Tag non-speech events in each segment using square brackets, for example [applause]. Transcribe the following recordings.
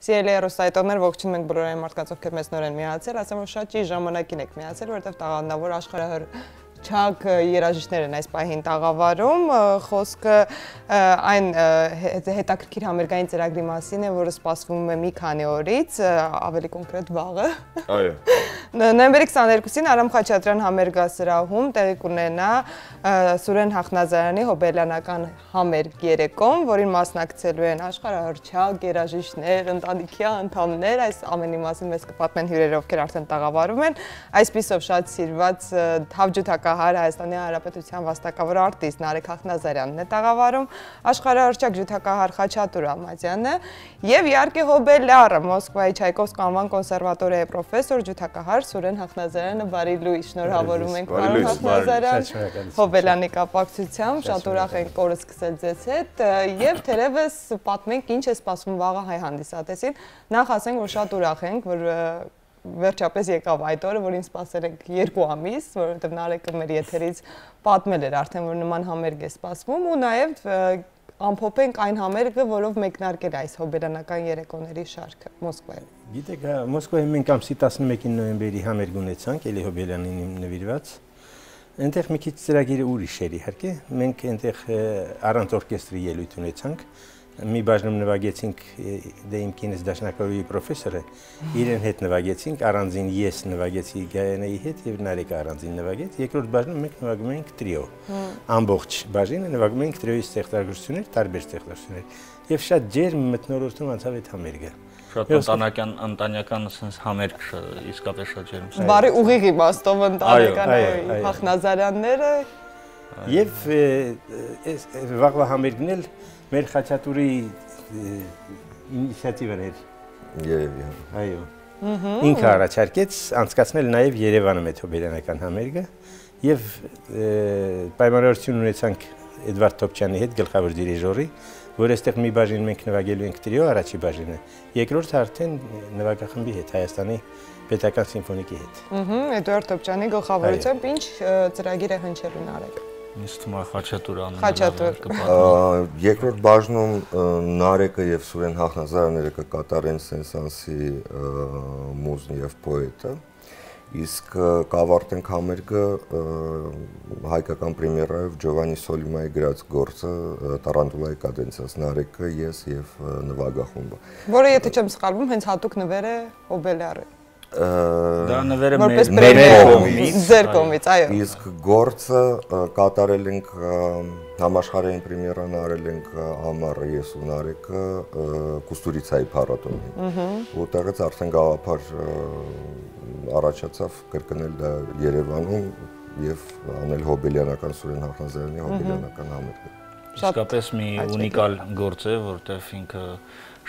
Սիրելի հեռուստայտողներ, ողջունում ենք բոլոր այն մարդկանց, ովքեր մեզ նոր են միացել, ասեմ որ շատ ճիշտ ժամանակին եք միացել, որովհետև տաղանդավոր աշխարհը չակ երաժիշտներ են այս պահին տաղավարում, խոսքը այն հետաքրքիր համերգային ծրագրի մասին է, որը սպասվում է մի քանի օրից, ավելի կոնկրետ վաղը։ Այո։ Նոյեմբերի 22-ին Արամ Խաչատրյան համերգասրահում տեղի կունենա Սուրեն Հախնազարյանի հոբելյանական համերգ երեկոն, որին մասնակցելու են աշխարհահռչակ երաժիշտներ, ընտանիքի անդամներ, այս ամենի մասին մեզ կպատմեն հյուրերը, ովքեր արդեն տաղավարում են։ Այսպիսով շատ սիրված թավջութակահար Հայաստանի Հանրապետության վաստակավոր արտիստ Նարեկ Հախնազարյանն է տաղավարում, աշխարհահռչակ ջութակահար Խաչատուր Ալմազյանը եւ իհարկե հոբելյարը Մոսկվայի Չայկովսկի անվան կոնսերվատորիայի պրոֆեսոր ջութակահար Սուրեն Հախնազարյանը, բարի լույս, շնորհավորում ենք պարոն Հախնազարյան։ Հոբելյանի կապակցությամբ շատ ուրախ ենք օրը սկսել ձեզ հետ եւ թերևս պատմենք ինչ է սպասվում վաղը հայ հանդիսատեսին։ Նախ ասենք որ շատ ուրախ ենք, որ վերջապես եկավ այդ օրը, որին սպասել ենք երկու ամիս, որովհետև Նարեկը մեր եթերից պատմել էր արդեն, որ նման համերգ է սպասվում ու նաև ամփոփենք այն համերգը, որով մեկնարկել այս հոբելյանական երեկոների շարքը Մոսկվայում։ Գիտեք, Մոսկվայում մենք ամսի 11-ին նոյեմբերի համերգ ունեցանք, Էլի Հոբելյանին նվիրված։ Այնտեղ մի քիչ ծրագիրը ուրիշ էր իհարկե։ Մենք այնտեղ առանց օրկեստրի ելույթ ունեցանք մի բաժնում նվագեցինք դե իմ կինս դաշնակարուի պրոֆեսորը իրեն հետ նվագեցինք առանձին ես նվագեցի Գայանայի հետ եւ Նարեկը առանձին նվագեց երկրորդ բաժնում մենք նվագում էինք տրիո ամբողջ բաժինը նվագում էինք տրիոյի ստեղծագործություններ տարբեր ստեղծագործություններ եւ շատ ջերմ մտնորոշում անցավ այդ համերգը շատ ընտանեկան ընտանեկան sense համերգ իսկապես շատ ջերմ բարի ուղիղ իմաստով ընտանեկան Հախնազարյանները եւ այս վաղվա համերգն էլ մեր խաչատուրի ինիցիատիվն էր։ Երևի, հա։ Այո։ Ինքը առաջարկեց անցկացնել նաև Երևանը մեթոբելյանական համերգը եւ պայմանավորություն ունեցանք Էդվարդ Թոփչյանի հետ գլխավոր դիրիժորի, որ այստեղ մի բաժին մենք նվագելու ենք տրիո առաջի բաժինը, երկրորդը արդեն նվագախմբի հետ Հայաստանի պետական սիմֆոնիկի հետ։ Ահա, Էդվարդ Թոփչյանի գլխավորությամբ ինչ ծրագիր է հնչելու Նարեկ։ Ինձ թվում է Խաչատուր անունը։ Խաչատուր։ Երկրորդ բաժնում Նարեկը եւ Սուրեն Հախնազարյանները կկատարեն Սենսանսի մուզն եւ պոետը իսկ կավարտենք համերգը հայկական պրեմիերայով Ջովանի Սոլիմայի գրած գործը Տարանդուլայի կադենցիաս Նարեկը ես եւ նվագախումբը որը եթե չեմ սխալվում հենց հատուկ նվեր է Օբելյարը Դա նվերը մեր կողմից, ձեր կողմից, այո։ Իսկ գործը կատարել ենք համաշխարհային պրեմիերան արել ենք ամառը ես ու Նարեկը Կուստուրիցայի փառատոնին։ Որտեղից արդեն գաղափար առաջացավ կրկնել դա Երևանում եւ անել Հոբելյանական Սուրեն Հախանզարյանի Հոբելյանական համերգը։ Իսկապես մի ունիկալ գործ է, որտեղ ինքը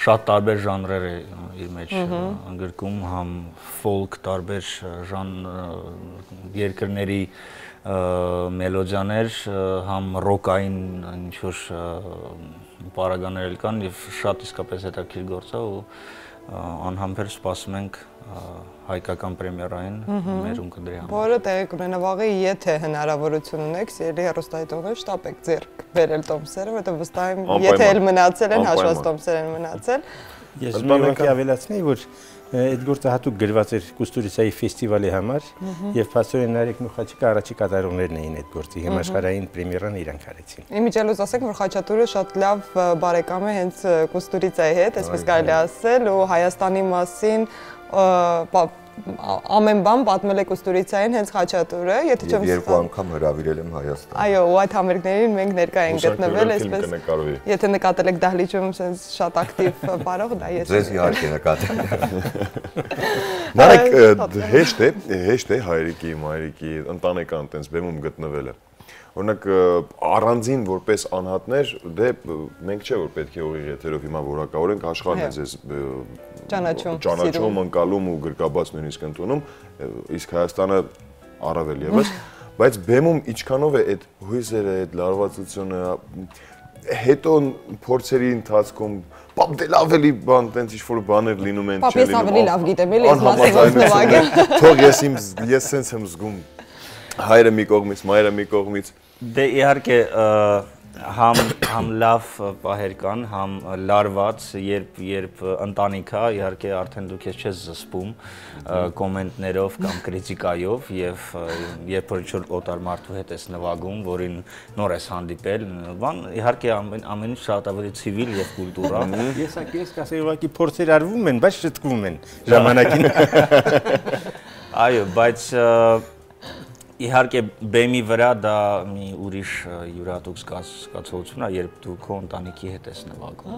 շատ տարբեր ժանրեր է իր մեջ ընդգրկում, համ ֆոլք տարբեր ժան երկրների մելոդիաներ, համ ռոկային ինչ որ պարագաներ կան եւ շատ իսկապես հետաքրքիր գործ է ու անհամբեր սպասում ենք հայկական պրեմիերային մերում կդրի համար։ Որը տեղի կունենա վաղը, եթե հնարավորություն ունեք, սիրելի հեռուստայտողներ, շտապեք ձեռք բերել տոմսերը, որովհետև վստահ եմ, եթե էլ մնացել են, հաշված տոմսեր են մնացել։ Ես մի բան կավելացնեի, որ այդ գործը հատուկ գրված էր Կուստուրիցայի ֆեստիվալի համար եւ Փաստորեն Նարեկ Մուխաչիկը առաջի կատարողներն էին այդ գործի համաշխարհային պրեմիերան իրանք արեցին։ Իմիջիալոց ասենք որ Խաչատուրը շատ լավ բարեկամ է հենց Կուստուրիցայի հետ, այսպես կարելի ասել, ու Հայաստանի մասին ամեն բան պատմել է Կուստուրիցային հենց Խաչատուրը, եթե չեմ երկու անգամ հրավիրել եմ Հայաստան։ Այո, ու այդ համերգներին մենք ներկա ենք գտնվել, այսպես եթե նկատել եք դահլիճում sense շատ ակտիվ բարող, դա ես։ Ձեզ իհարկե նկատել։ [laughs] Նարեկ հեշտ է, հեշտ է հայրիկի, մայրիկի ընտանեկան տենց բեմում գտնվելը։ Օրինակ առանձին որպես անհատներ, դե մենք չէ որ պետք է ուղիղ եթերով հիմա որակավորենք, աշխարհն է ձեզ ճանաչում, ճանաչում, ընկալում ու գրկաբաց նույնիսկ ընդունում, իսկ Հայաստանը առավել եւս, [laughs] բայց բեմում ինչքանով է այդ հույզերը, այդ լարվածությունը հետո փորձերի ընթացքում Պապ դե լավ էլի բան, տենց ինչ որ բաներ լինում են, չէ՞ լինում։ Պապ ես ավելի լավ գիտեմ, էլի ես մասով նվագեմ։ Թող ես իմ ես սենց եմ զգում հայրը մի կողմից, մայրը մի կողմից։ Դե իհարկե համ համ լավ պահեր կան, համ լարված, երբ երբ ընտանիքա, իհարկե արդեն դու քեզ չես զսպում կոմենտներով կամ քրիտիկայով եւ երբ որ ինչ-որ օտար մարդու հետ ես նվագում, որին նոր ես հանդիպել, բան իհարկե ամեն ամեն ինչ շատ ավելի ցիվիլ եւ կուլտուրա։ Ես ակես կասեի ուղղակի փորձեր արվում են, բայց շտկվում են ժամանակին։ [laughs] Այո, բայց իհարկե բեմի վրա դա մի ուրիշ յուրատուկ զգացողություն է, երբ դու քո ընտանիքի հետ ես նվագում,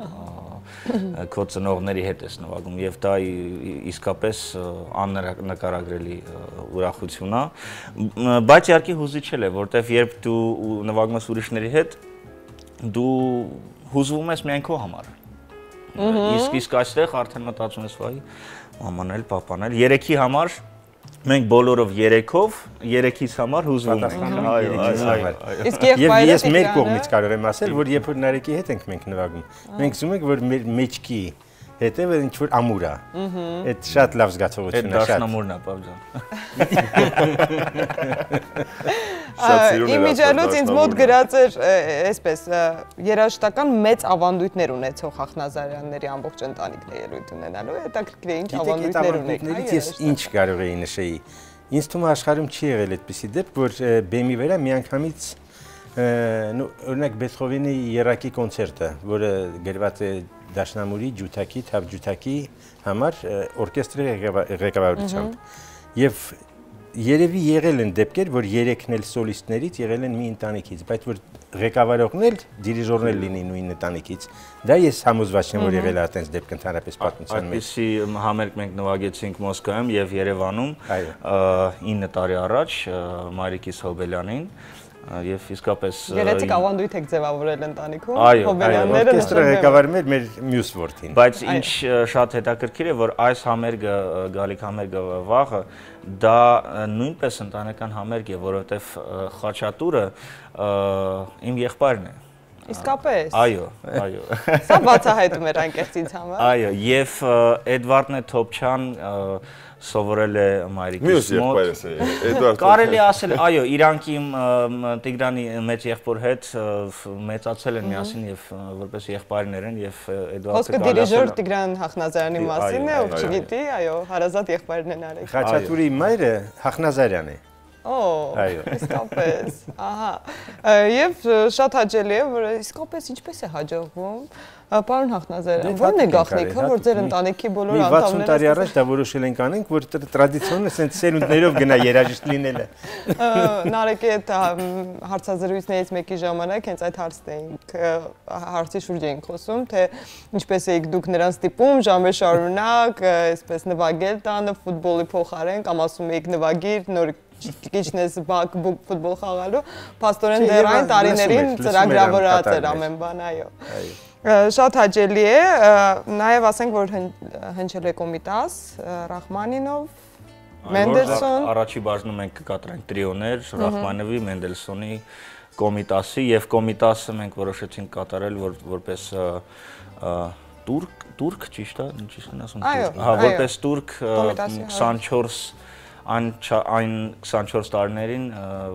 քո ծնողների հետ ես նվագում եւ դա իսկապես աննկարագրելի ուրախություն է, բայց իհարկե հուզիչել է, որտեվ երբ դու նվագում ես ուրիշների հետ, դու հուզվում ես միայն քո համար։ Իսկ իսկ այստեղ արդեն մտածում ես, վայ, մաման էլ, papan էլ, երեքի համար Մենք բոլորով 3-ով 3-ից համար հուզվում ենք։ Այո, այո, այո։ Իսկ Եվ ես մեր կողմից կարող եմ ասել, որ երբ որ Նարեկի հետ ենք մենք նվագում, մենք զգում ենք, որ մեր մեջքի հետևը ինչ որ ամուր է։ Այդ շատ լավ զգացողություն է, շատ։ [laughs] շատ։ Դաշնամուրն է, սիրուն էր Իմիջիայլոց ինձ մոտ գրած էր այսպես երաժշտական մեծ ավանդույթներ ունեցող Հախնազարյանների ամբողջ ընտանիքն է ելույթ ունենալու։ Հետաքրքիր է ինչ Գիտեք, այդ ավանդույթներ ունեք։ ավանդույթներից ես ինչ կարող էի նշեի։ Ինձ թվում է աշխարհում չի եղել այդպիսի դեպք, որ բեմի վրա միանգամից օրինակ Բեթհովենի երակի կոնցերտը, որը գրված է Դաշնամուրի ջութակի, թավ ջութակի համար օրկեստրի ղեկավար- ղեկավարությամբ։ Եվ երևի եղել են դեպքեր, որ երեքն էլ սոլիստներից եղել են մի ընտանիքից, բայց որ ղեկավարողն էլ դիրիժորն էլ լինի նույն ընտանիքից։ Դա ես համոզված եմ, որ եղել է այտենց դեպք ընդհանրապես պատմության մեջ։ Այդպիսի համերգ մենք նվագեցինք Մոսկվայում եւ Երևանում Այո։ 9 տարի առաջ Մարիկիս Հոբելյանին Եվ իսկապես Գեղեցիկ ավանդույթ եք ձևավորել ընտանիքում, հոբելյանները օրկեստրը ղեկավարում էր մեր մյուս որդին։ Բայց ինչ շատ հետաքրքիր է, որ այս համերգը, գալիք համերգը վաղը, դա նույնպես ընտանեկան համերգ է, որովհետև Խաչատուրը իմ եղբայրն է Իսկապես։ Այո, այո։ Սա բացահայտում էր անկեղծ ինձ համար։ Այո, եւ Էդվարդն է Թոփչյան սովորել է Մյուս Մարիկիս մոտ։ եղբայրս է, Էդվարդ։ Կարելի ասել, այո, իրանք իմ Տիգրանի մեծ եղբոր հետ մեծացել են միասին եւ որպես եղբայրներ են եւ Էդվարդը է դիրիժոր Տիգրան Հախնազարյանի մասին է, ով չգիտի, այո, հարազատ եղբայրն են արել։ Խաչատուրի մայրը Հախնազարյան է։ Այո։ իսկապես։ Ահա։ Եվ շատ հաճելի է, որ իսկապես ինչպես է հաջողվում։ Պարոն Հախնազարյան, Դե ո՞րն է գաղտնիքը, որ ձեր ընտանիքի բոլոր Մի 60 տարի անդամները առաջ դա որոշել ենք անենք, որ տրադիցիոնը սենց սերունդներով գնա երաժիշտ լինելը։ Նարեկի հետ ա, մ, հարցազրույցներից մեկի ժամանակ հենց այդ հարցն էինք հարցի շուրջ էինք խոսում, թե ինչպես էիք դուք նրան ստիպում ժամեր շարունակ, այսպես նվագել տանը ֆուտբոլի փոխարեն կամ ասում էիք նվագիր, նոր կիչնես բակ ֆուտբոլ խաղալու, փաստորեն դեռ այն տարիներին ծրագրավորած էր ամեն բան, այո։ Այո շատ հաճելի է նաև ասենք որ հնչել է կոմիտաս Ռախմանինով Մենդելսոն առաջի բաժնում ենք կկատարենք տրիոներ Ռախմանովի Մենդելսոնի կոմիտասի եւ կոմիտասը մենք որոշեցինք կատարել որ որպես турք турք ճիշտ է ինչի՞ն ասում турք հա որպես турք 24 այն այն 24 տարիներին,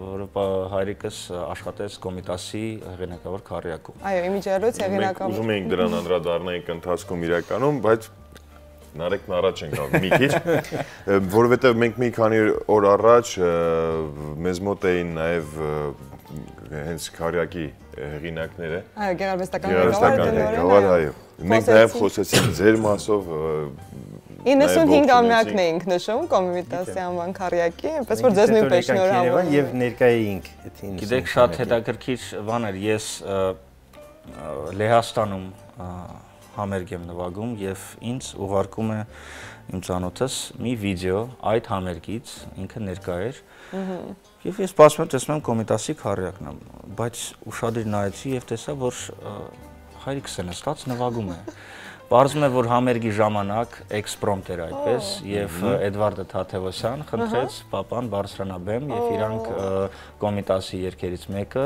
որը հայրիկս աշխատեց Կոմիտասի հեղինակավոր քարյակում։ այո, իմիջիայլոց Մենք հեղինակավոր։ ուզում էինք դրան անդրադառնայինք ընթացքում իրականում, բայց Նարեկն առաջ ենք գալ մի քիչ, [laughs] որովհետև մենք մի քանի օր առաջ մեզ մոտ էին նաև հենց քարյակի հեղինակները, Այո, գեղարվեստական ղեկավար, այո։ Մենք նաև խոսեցինք ձեր մասով 95-ամյակն էինք նշում Կոմիտասի անվան քարյակի, այնպես որ ձեզ նույնպես շնորհավոր։ եւ ներկայ էինք այդ 90 Գիտեք, շատ հետաքրքիր բան էր։ Ես Լեհաստանում համերգ եմ նվագում եւ ինձ ուղարկում է իմ ծանոթս մի վիդեո այդ համերգից, ինքը ներկա էր։ Եվ ես սպասում եմ, տեսնում եմ Կոմիտասի քարյակն բայց ուշադիր նայեցի եւ տեսա, որ հայրիկս է նստած նվագում է։ Պարզվում է, որ համերգի ժամանակ էքսպրոմտ էր այդպես եւ Էդվարդը Թաթևոսյան խնդրեց papan բարձրանաբեմ եւ իրանք կոմիտասի երկերից մեկը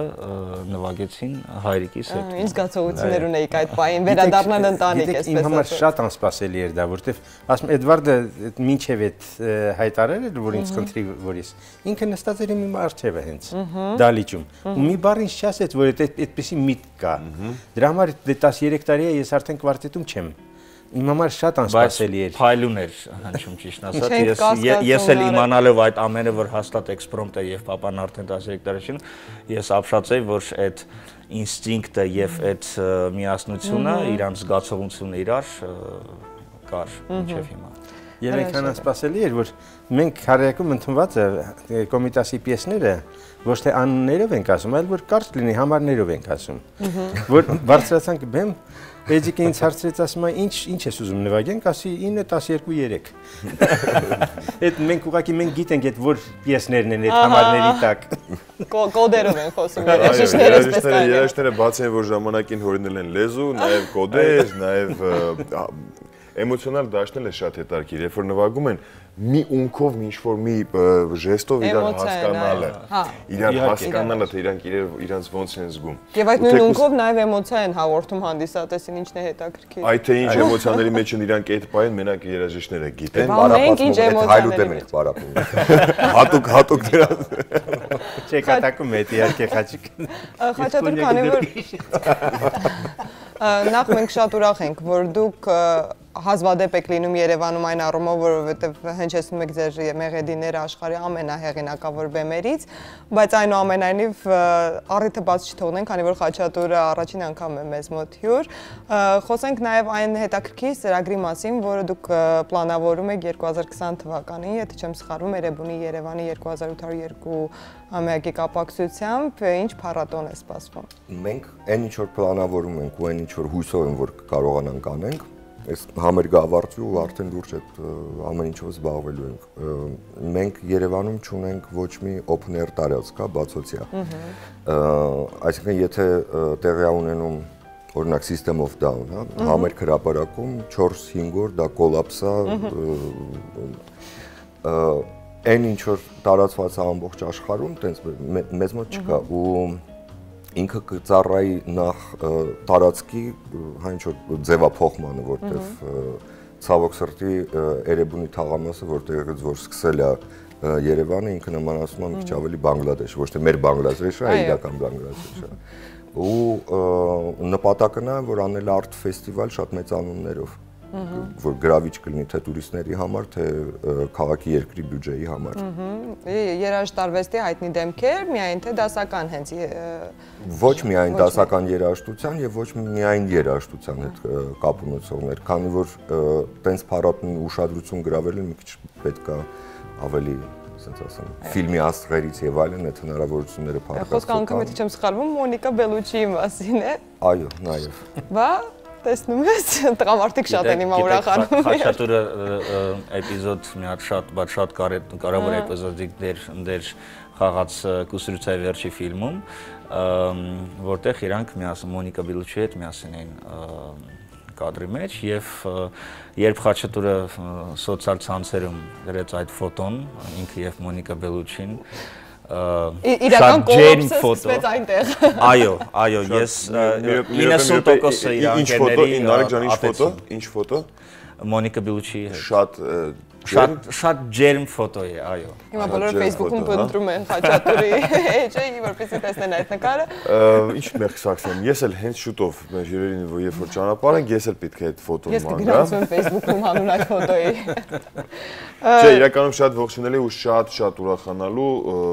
նվագեցին հայրիկիս հետ։ Ինչ զգացողություններ ունեիք այդ պահին վերադառնալ ընտանիք, այսպես ասած։ Իմ համար շատ անսպասելի էր դա, որովհետեւ ասում Էդվարդը մինչև այդ հայտարարել էր, որ ինձ խնդրի, որ ես ինքը նստած էր իմ արջևը հենց դալիճում։ Ու մի բառ ինձ չասեց, որ այդպեսի միտ կա։ Դրա համար 13 տարի է ես արդեն կվարտետում չեմ Իմ համար շատ անսպասելի էր։ Բայց փայլուն էր հնչում ճիշտ ասած։ Ես ես էլ իմանալով այդ ամենը, որ հաստատ էքսպրոմտ է եւ papan արդեն 13 տարի շին, ես ապշացեի, որ այդ ինստինկտը եւ այդ միասնությունը, իրանց զգացողությունը իրար կար մինչեւ հիմա։ Եվ այնքան անսպասելի էր, որ մենք քարայակում ընդունված է կոմիտասի պիեսները ոչ թե անուններով ենք ասում, այլ որ կարճ լինի համարներով ենք ասում։ Որ բարձրացանք բեմ Էջիկը ինձ հարցրեց, ասում է, ինչ ինչ ես ուզում նվագենք, ասի 9 12 3։ Այդ մենք ուղղակի մենք գիտենք այդ որ պիեսներն են այդ համարների տակ։ Կոդերով են խոսում երաժիշտները, Երաժիշտները բացի որ ժամանակին հորինել են լեզու, նաև կոդեր, նաև էմոցիոնալ դաշտել է շատ հետաքրքիր, երբ որ նվագում են մի ունքով մի ինչ-որ մի ժեստով իրար հասկանալը։ հա։ Իրար հասկանալը, թե իրանք իրանց ոնց են զգում։ Եվ այդ նույն ունքով նաև էմոցիա են հաղորդում հանդիսատեսին, ինչն է հետաքրքիր։ Այդ թե ինչ էմոցիաների մեջ են իրանք այդ պայն մենակ երաժիշտները գիտեն։ Մենք ինչ էմոցիաներ ենք բարապում։ Հատուկ հատուկ դրա։ Չէ, կատակում է իհարկե խաչիկ։ Խաչատուր քանի որ նախ մենք շատ ուրախ ենք, որ դուք հազվադեպ եք լինում Երևանում այն առումով, որովհետև հնչեցնում եք ձեր մեղեդիները աշխարհի ամենահեղինակավոր բեմերից, բայց այնուամենայնիվ առիթը բաց չթողնենք, քանի որ Խաչատուրը առաջին անգամ է մեզ մոտ հյուր։ Խոսենք նաև այն հետաքրքիր ծրագրի մասին, որը դուք պլանավորում եք 2020 թվականին, եթե չեմ սխալվում, Երևանի Երևանի 2802 ամյակի կապակցությամբ ինչ փառատոն է սպասվում։ Մենք այն ինչ որ պլանավորում ենք ու այն ինչ որ հույսով եմ որ կարողանանք անենք, այս համերգը ավարտվի ու արդեն լուրջ այդ ամեն ինչով զբաղվելու ենք։ Մենք Երևանում չունենք ոչ մի open air տարածք, հա, բացօթյա։ Այսինքն եթե տեղի ունենում օրինակ System of Down, հա, համերգ հրապարակում 4-5 օր դա կոլապսա այն ինչ որ տարածված է ամբողջ աշխարհում, տենց մեզ մոտ չկա ու ինքը կծառայի նախ տարածքի հա ինչ որ ձևափոխմանը, որտեվ ցավոք սրտի Էրեբունի թաղամասը, որտեղից որ սկսել է Երևանը ինքը նմանացնում է մի քիչ ավելի Բանգլադեշ, ոչ թե մեր Բանգլադեշը, այլ իրական Բանգլադեշը։ Ու նպատակն է, որ անել արտ ֆեստիվալ շատ մեծ անուններով որ գրավիչ կլինի թե տուրիստների համար, թե քաղաքի երկրի բյուջեի համար։ Երաժշտարվեստի հայտնի դեմքեր, միայն թե դասական հենց ոչ միայն դասական երաժշտության եւ ոչ միայն երաժշտության հետ կապ ունեցողներ, քանի որ տենց փառատոնի ուշադրություն գրավելը մի քիչ պետքա ավելի ասենց ասեմ, ֆիլմի աստղերից եւ այլն այդ հնարավորությունները փառատոնի։ Խոսքը անգամ եթե չեմ սխալվում, Մոնիկա Բելուչիի մասին է։ Այո, նաեւ։ Բա տեսնում ես, տղամարդիկ շատ են հիմա ուրախանում։ Խաչատուրը էպիզոդ մի հատ շատ, բայց շատ կարևոր էպիզոդիկ դեր դեր խաղաց Կուսրուցայի վերջի ֆիլմում, որտեղ իրանք միասին Մոնիկա Բիլուչի հետ միասին էին կադրի մեջ եւ երբ Խաչատուրը սոցիալ ցանցերում դրեց այդ ֆոտոն, ինքը եւ Մոնիկա Բելուչին իրական կոլոպսը սկսվեց այնտեղ։ Այո, այո, ես 90%-ը իրանքերների Ինչ ֆոտո, ինչ ֆոտո, ինչ ֆոտո։ Մոնիկա Բիլուչի հետ։ Շատ Շատ շատ ջերմ ֆոտո է, այո։ Հիմա բոլորը Facebook-ում փնտրում են Խաչատուրի էջի, որպեսզի տեսնեն այդ նկարը։ Ինչ մեղ սակսեմ, ես էլ հենց շուտով մեր երերին երբ որ ճանապարհ ենք, ես էլ պետք է այդ ֆոտոն մանա։ Ես կգրանցեմ Facebook-ում հանուն այդ ֆոտոյի։ Չէ, իրականում շատ ողջունելի ու շատ շատ ուրախանալու,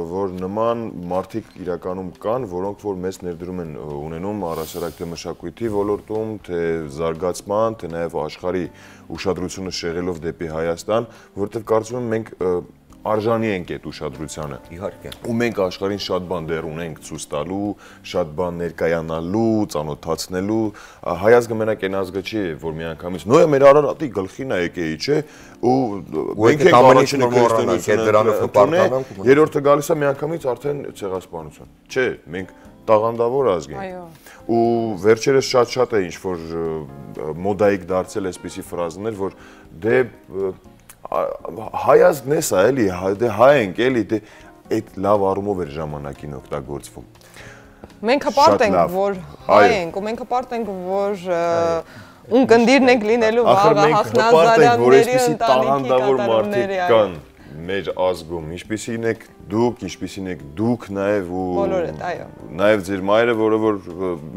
որ նման մարդիկ իրականում կան, որոնք որ մեծ ներդրում են ունենում առասարակ թե մշակույթի ոլորտում, թե զարգացման, թե նաև աշխարհի ուշադրությունը շեղելով դեպի Հայաստան, որովհետև կարծում եմ մենք արժանի ենք այդ ուշադրությանը։ Իհարկե։ Ու մենք աշխարհին շատ բան դեռ ունենք ցույց տալու, շատ բան ներկայանալու, ծանոթացնելու։ Հայազգը մենակ այն ազգը չի, որ միանգամից նոյը մեր Արարատի գլխին է եկեի, չէ, ու մենք ենք առաջինը քրիստոնեությունը դրանով հպարտանանք։ Երրորդը գալիս է միանգամից արդեն ցեղասպանություն։ Չէ, մենք տաղանդավոր ազգ ենք։ Այո։ Ու վերջերս շատ-շատ է ինչ որ մոդայիկ դարձել այսպիսի ֆրազներ, որ դե հայազգն է սա էլի, դե հայ ենք էլի, դե այդ լավ առումով էր ժամանակին օգտագործվում։ Մենք հպարտ ենք, որ հայ ենք, ու մենք հպարտ ենք, որ ունկնդիրն ենք լինելու վաղը հախնազարյանների ընտանիքի կատարումների կան մեր ազգում, ինչպեսին եք դուք, ինչպեսին եք դուք նաև ու բոլորդ, այո։ Նաև ձեր մայրը, որը որ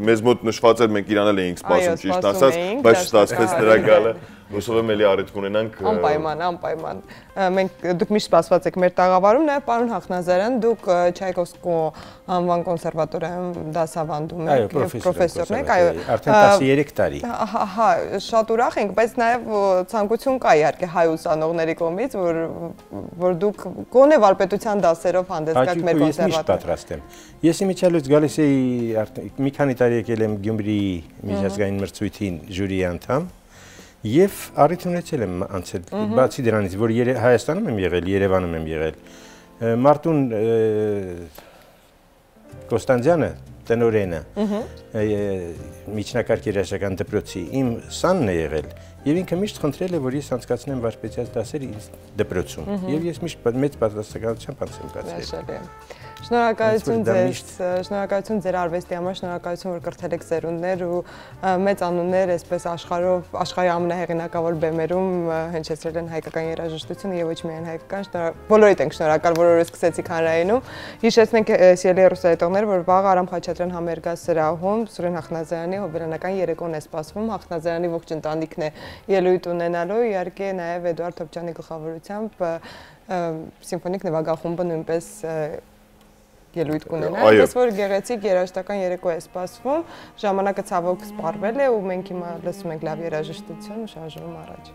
մեզ մոտ նշված էր, մենք իրանալ էինք սպասում ճիշտ ասած, բայց չստացվեց նրա գալը։ Հուսով եմ էլի առիթ կունենանք։ Անպայման, անպայման։ Մենք դուք միշտ սպասված եք մեր տաղավարում, նաև պարոն Հախնազարյան, դուք Չայկովսկու անվան կոնսերվատորիայում դասավանդում եք եւ պրոֆեսորն եք, այո։ Արդեն 13 տարի։ Հա, շատ ուրախ ենք, բայց նաև ցանկություն կա իհարկե հայ ուսանողների կողմից, որ որ դուք գոնե վարպետության դասերով հանդես գաք մեր կոնսերվատորիայում։ Ես միշտ պատրաստ եմ։ Ես իմիջիալից գալիս էի մի քանի տարի եկել եմ Գյումրի միջազգային մրցույթին ժյուրի անդամ Եվ առիթ ունեցել եմ անցել, բացի դրանից, որ Հայաստանում եմ եղել, Երևանում եմ եղել։ Մարտուն Կոստանդյանը, տնորենը, միջնակարգ երաժշտական դպրոցի իմ սանն է եղել, եւ ինքը միշտ խնդրել է, որ ես անցկացնեմ վարպետյալ դասեր դպրոցում։ Եվ ես միշտ մեծ պատասխանատվությամբ անց եմ կացրել։ Շնորհակալություն ձեզ, շնորհակալություն ձեր արվեստի համար, շնորհակալություն որ կրթել եք ծերունդներ ու մեծ անուններ այսպես աշխարհով, աշխարհի ամենահեղինակավոր բեմերում հնչեցրել են հայկական երաժշտությունը եւ ոչ միայն հայկական, բոլորիդ ենք շնորհակալ, որ օրը սկսեցիք հանրայինում։ Հիշեցնենք սիրելի ռուսայտողներ, որ վաղ Արամ Խաչատրյան համերգա սրահում Սուրեն Հախնազարյանի հոբելանական երեկոն է սպասվում, Հախնազարյանի ողջ ընտանիքն է ելույթ ունենալու, իհարկե նաեւ Էդուարդ Թոփչյանի գլխավորությամբ սիմֆոնիկ նվագախումբը նույնպես ելույթ կունենա, այնպես որ գեղեցիկ երաժշտական երեկո է սպասվում։ Ժամանակը ցավոք սպառվել է ու մենք հիմա լսում ենք լավ երաժշտություն ու շարժվում առաջ։